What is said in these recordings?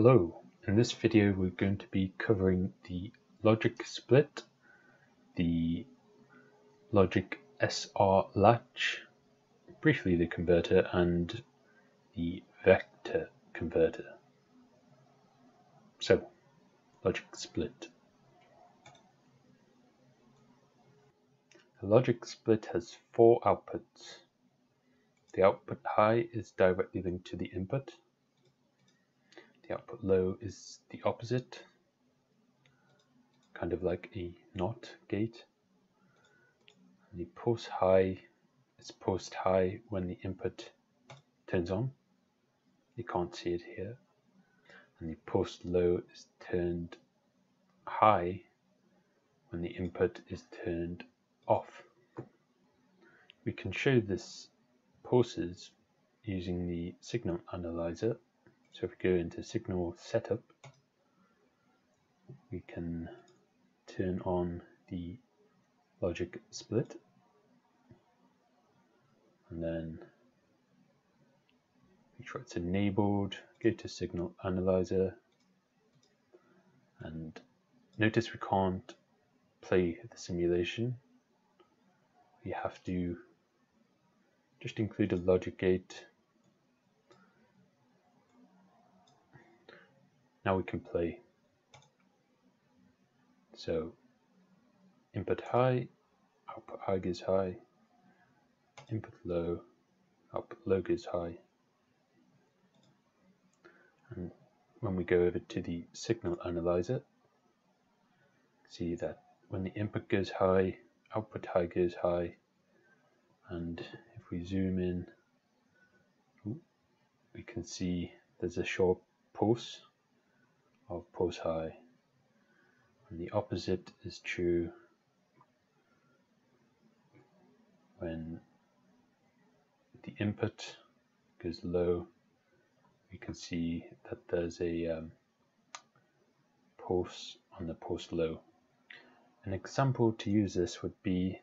Hello, in this video we're going to be covering the logic split, the logic SR latch, briefly the converter, and the vector converter. So, logic split. A logic split has four outputs. The output high is directly linked to the input. The output low is the opposite, kind of like a NOT gate. The pulse high is post high when the input turns on. You can't see it here. And the pulse low is turned high when the input is turned off. We can show this pulses using the signal analyzer so if we go into signal setup, we can turn on the logic split and then make sure it's enabled, go to signal analyzer and notice we can't play the simulation. We have to just include a logic gate Now we can play. So input high, output high goes high, input low, output low goes high. And when we go over to the signal analyzer, see that when the input goes high, output high goes high. And if we zoom in, we can see there's a short pulse of high. And the opposite is true when the input goes low, we can see that there's a um, pulse on the pulse low. An example to use this would be,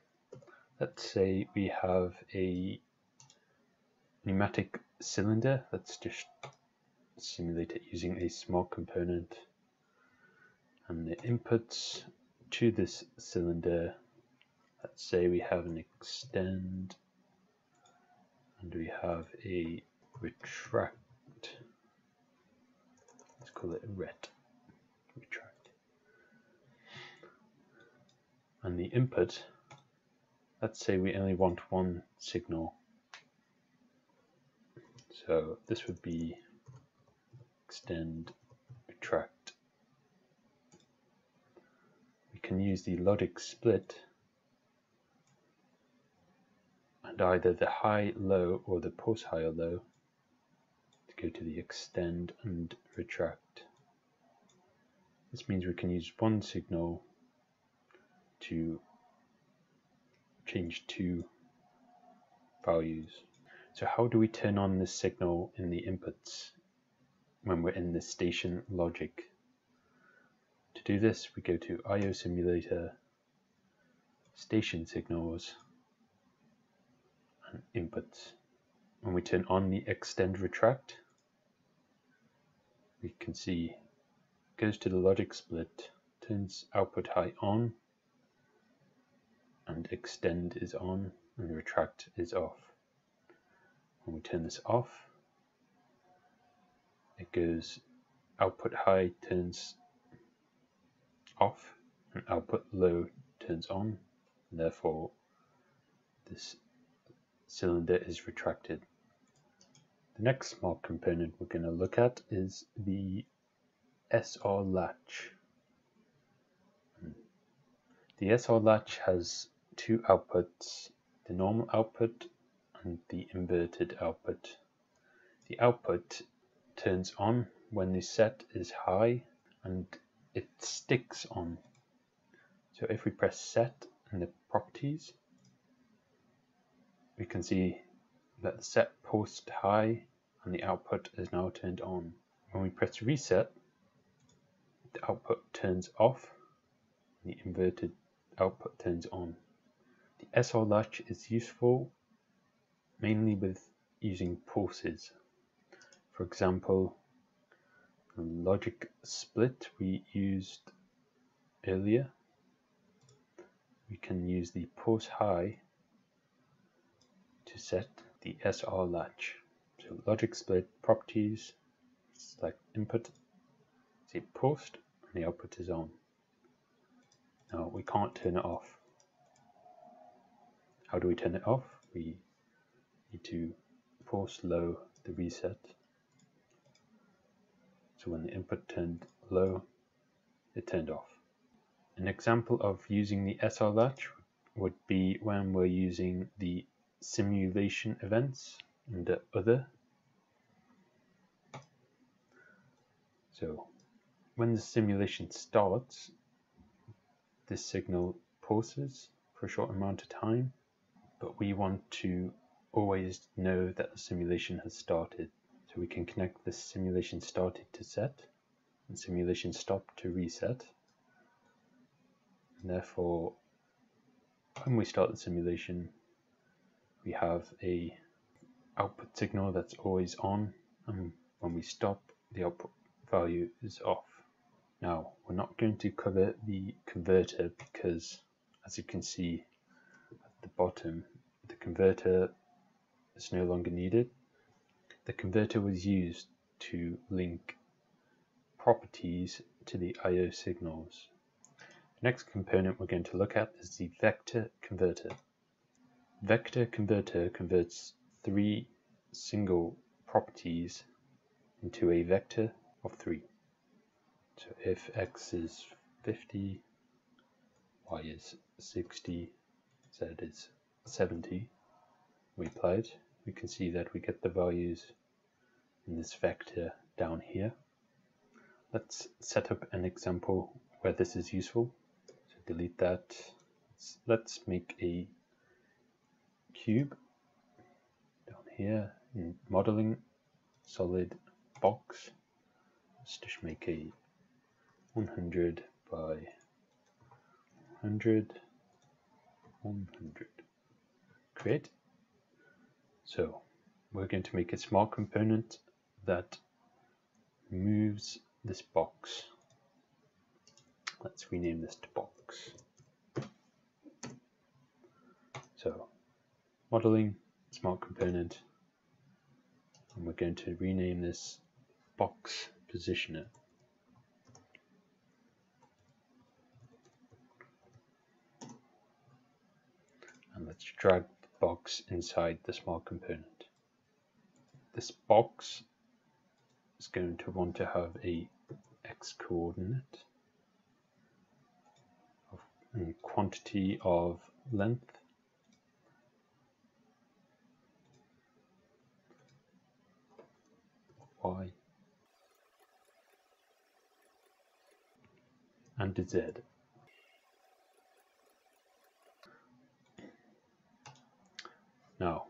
let's say we have a pneumatic cylinder, let's just simulate it using a smart component and the inputs to this cylinder. Let's say we have an extend and we have a retract. Let's call it ret retract. And the input let's say we only want one signal. So this would be extend, retract. We can use the logic split and either the high low or the pulse high or low to go to the extend and retract. This means we can use one signal to change two values. So how do we turn on this signal in the inputs when we're in the station logic. To do this, we go to IO Simulator, Station Signals, and Inputs. When we turn on the Extend Retract, we can see goes to the logic split, turns output high on, and extend is on, and retract is off. When we turn this off, it goes output high turns off and output low turns on and therefore this cylinder is retracted. The next smart component we're going to look at is the SR latch. The SR latch has two outputs, the normal output and the inverted output. The output turns on when the set is high and it sticks on. So if we press set in the properties, we can see that the set post high and the output is now turned on. When we press reset, the output turns off and the inverted output turns on. The SR latch is useful mainly with using pulses for example, the logic split we used earlier, we can use the pulse high to set the SR latch. So logic split properties, select input, say post, and the output is on. Now we can't turn it off. How do we turn it off? We need to post low the reset so when the input turned low, it turned off. An example of using the SR latch would be when we're using the simulation events under other. So when the simulation starts, this signal pauses for a short amount of time, but we want to always know that the simulation has started. So we can connect the simulation started to set and simulation stop to reset. And therefore, when we start the simulation, we have a output signal that's always on and when we stop the output value is off. Now we're not going to cover the converter because as you can see at the bottom the converter is no longer needed the converter was used to link properties to the I.O. signals. The next component we're going to look at is the vector converter. Vector converter converts three single properties into a vector of 3. So if x is 50, y is 60, z is 70, we apply it we can see that we get the values in this vector down here. Let's set up an example where this is useful. So delete that. Let's make a cube down here in modeling solid box. Let's just make a 100 by 100 100 create so we're going to make a smart component that moves this box. Let's rename this to box. So modeling smart component and we're going to rename this box positioner. And let's drag box inside the smart component. This box is going to want to have a x coordinate of quantity of length y and z. Now,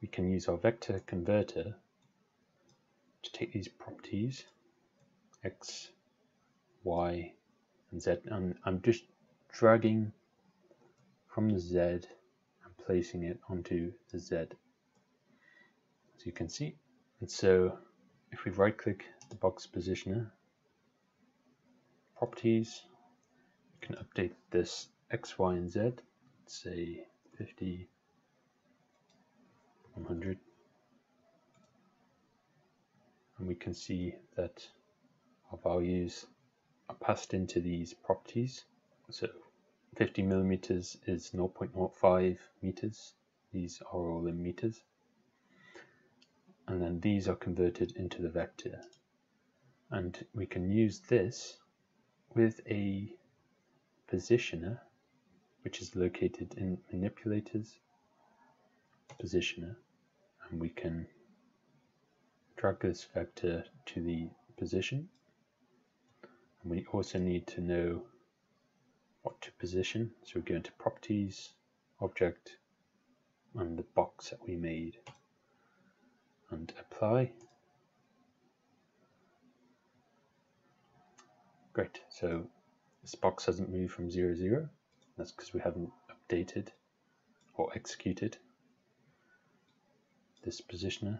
we can use our vector converter to take these properties, x, y, and z, and I'm just dragging from the z and placing it onto the z, as you can see. And so, if we right click the box positioner, properties, we can update this x, y, and z, let's say 50, 100 and we can see that our values are passed into these properties. So 50 millimeters is 0.05 meters. These are all in meters. And then these are converted into the vector. And we can use this with a positioner which is located in manipulators positioner we can drag this vector to the position. And we also need to know what to position. So we go into properties object and the box that we made and apply. Great. So this box hasn't moved from 0 0 that's because we haven't updated or executed this positioner.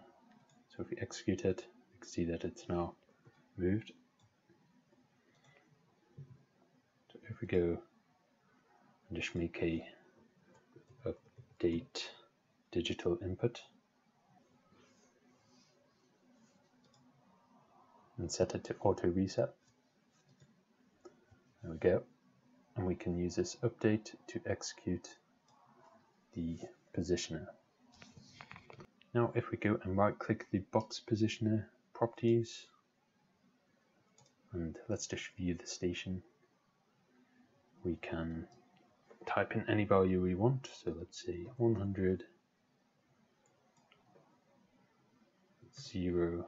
So if we execute it, we can see that it's now moved. So if we go and just make a update digital input and set it to auto reset. There we go. And we can use this update to execute the positioner. Now if we go and right click the box positioner properties and let's just view the station. We can type in any value we want. So let's say 100 0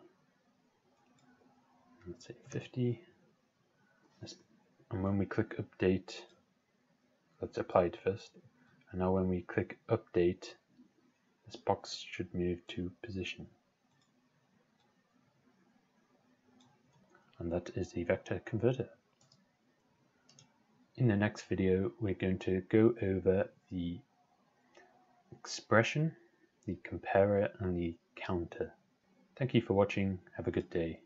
let's say 50 and when we click update let's apply it first. And now when we click update this box should move to position. And that is the vector converter. In the next video, we're going to go over the expression, the comparer, and the counter. Thank you for watching. Have a good day.